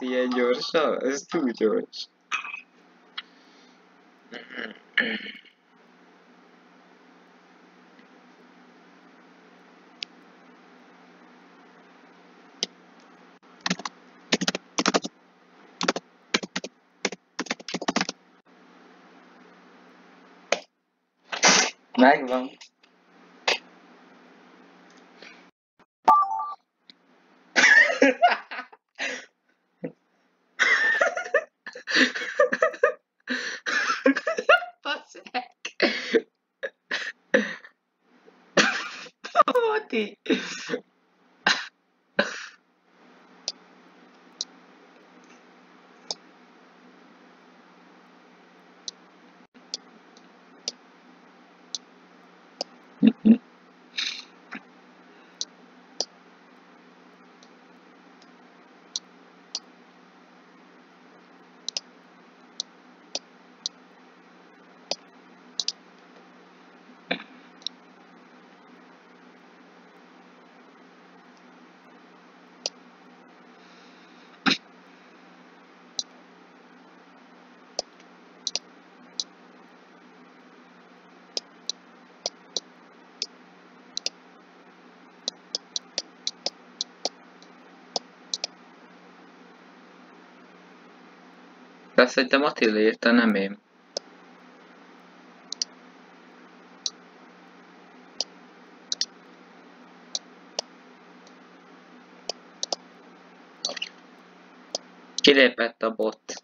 Sí, es George, no, es tú, George. Night, vamos. Okay. De szerintem Attila írta, nem én. Kilépett a bot.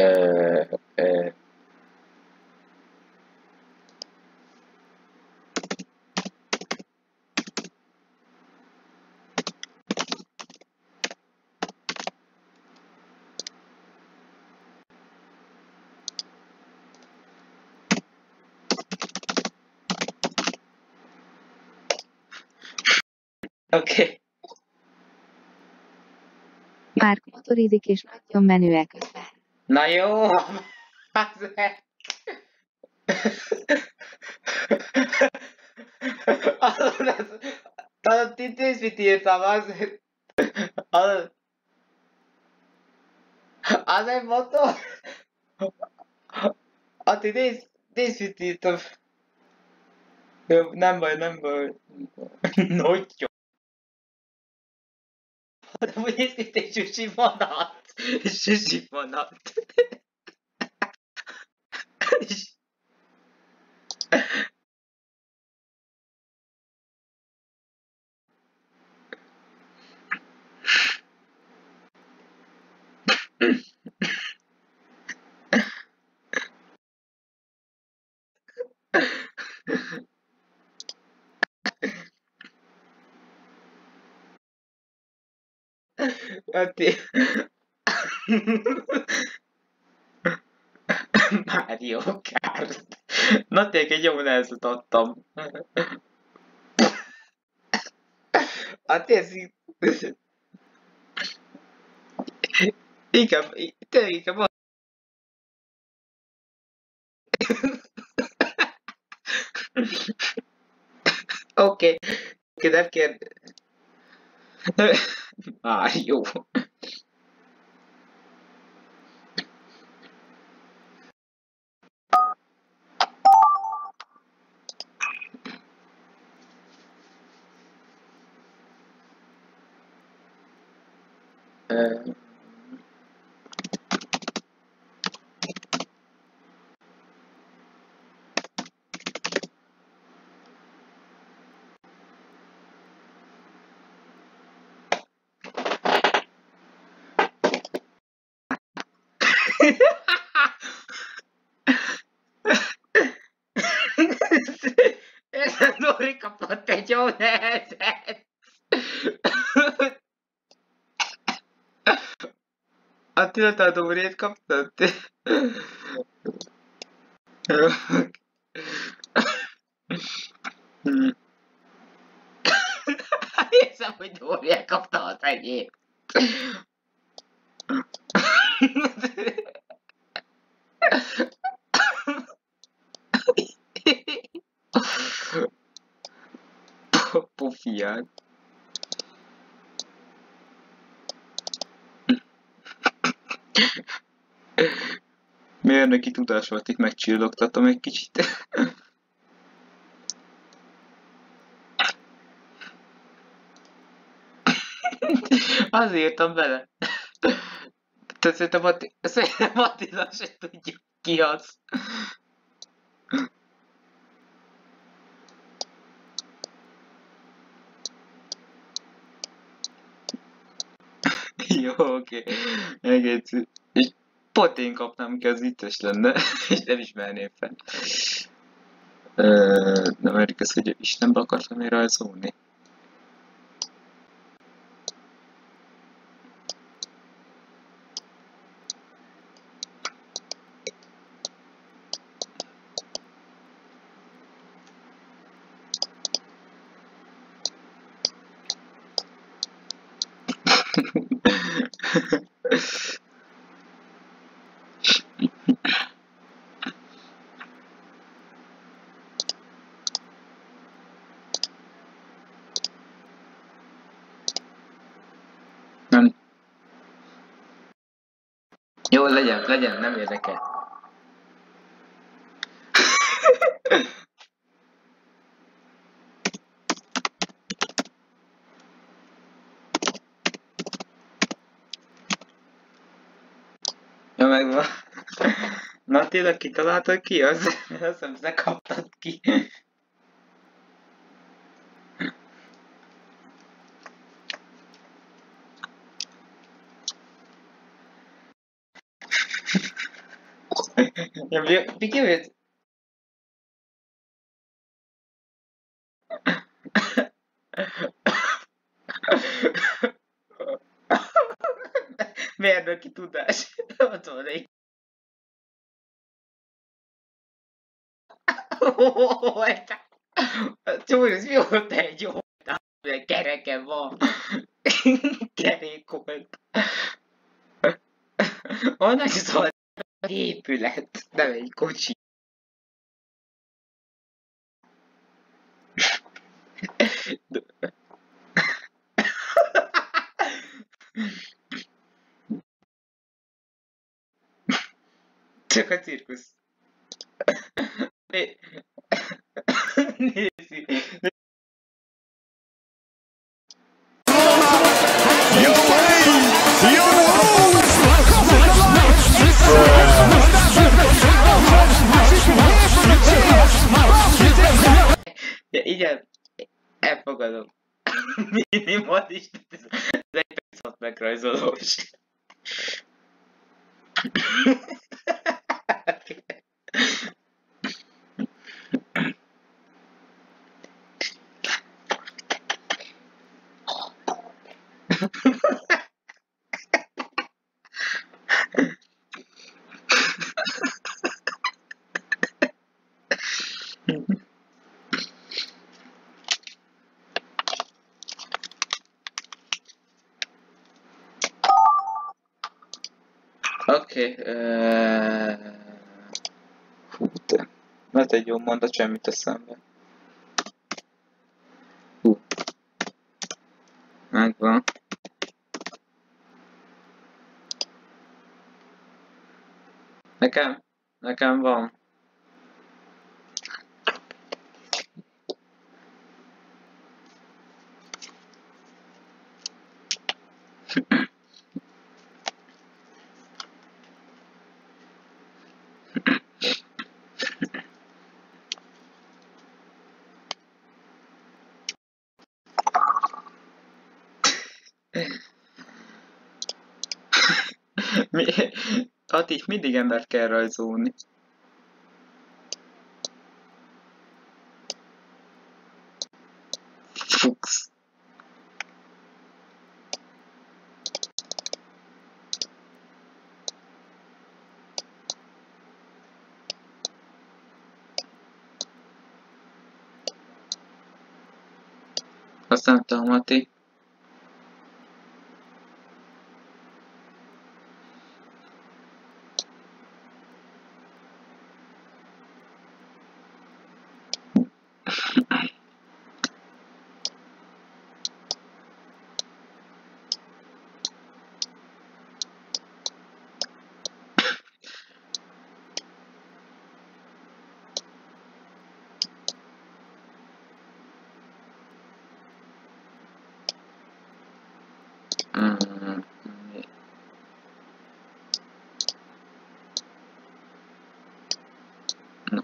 Ö, ö, Oké. Okay. Márk motorizik és nagyon menőek. Na jó, bazzeg. Azon az... Tudod, ti nézd, mit írtam, az... Az... Az egy motor? Ati, nézd, nézd, mit írtam. Jó, nem baj, nem baj. Nagyon. De hogy nézd, itt egy zsuzsi vonat. 主人はなって。待って。Mario Kart. Na tényleg egy jó nehezet adtam. Hát ez így... Inkább, tényleg inkább az... Oké. Oké, nem kér... Már jó. Eh, um, Esa no rica potellona es Atila, tá do vrieť kapta, ty. Sa mi to volia kapta, tak nie. Pofiat. Mérnöki tudás volt, itt megcsillogtatom egy kicsit. Azért írtam bele. Tehát szerintem Attila se tudja ki az. Jó, oké. Egész. És pont én kapnám ki, az vicces lenne, és nem ismerném fel. Ö, nem érdik ezt, hogy Istenbe akartam én rajzolni. Jó, legyen, legyen, nem érdekel. Megvan. Na tényleg kitaláltad ki az? Azt hiszem, te kaptad ki. Ja, vi- vilken vet? Mérnöki tudás. Ott van egy. Ó, Csúly, ez mi volt egy jó kereke van. Kerék volt. Is szólt egy épület, nem egy kocsi. Csak a cirkusz. Né- lose. Ja, igen, elfogadom. Minimalista, ez egy megrajzolós. Ha ha ha. Fú, te. Mert egy jó mondat, semmit eszembe. Hú. Megvan. Nekem? Nekem van. Ati, mindig embert kell rajzolni. Fuchs. Azt nem tudom, Mati.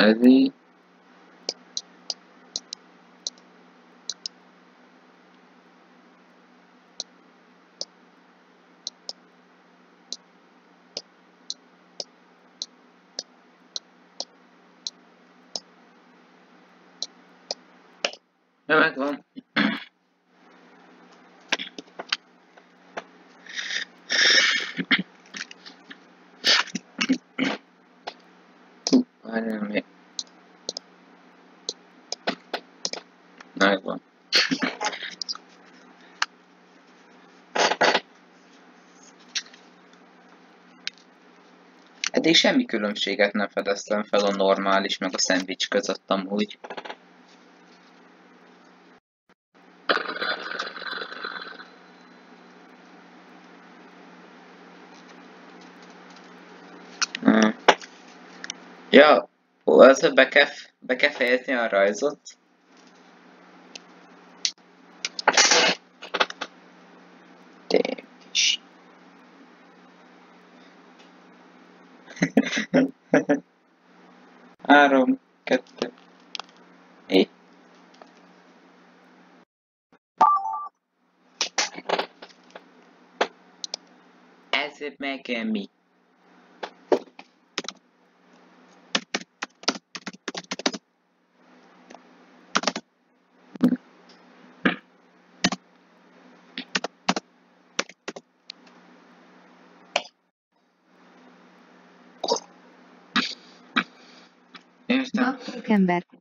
هذه معكم أنا Eddig semmi különbséget nem fedeztem fel a normális meg a szendvics között amúgy. Hmm. Ja, ó, az be kell, be kell fejezni a rajzot. Ez meg mi? Értem. Ember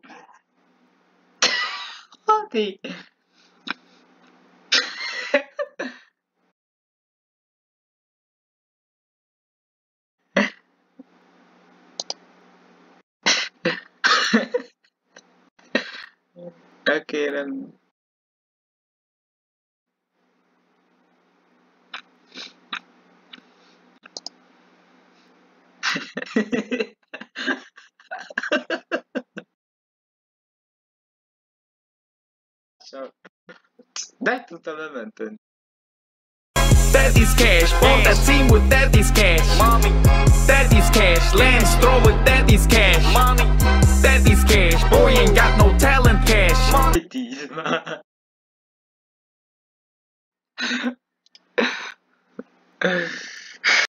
and so back to Telemanton. That is cash, on the team with that is cash. Mommy, that is cash, Lance throw with that is cash. Mommy daddy's cash. Boy ain't got no talent cash.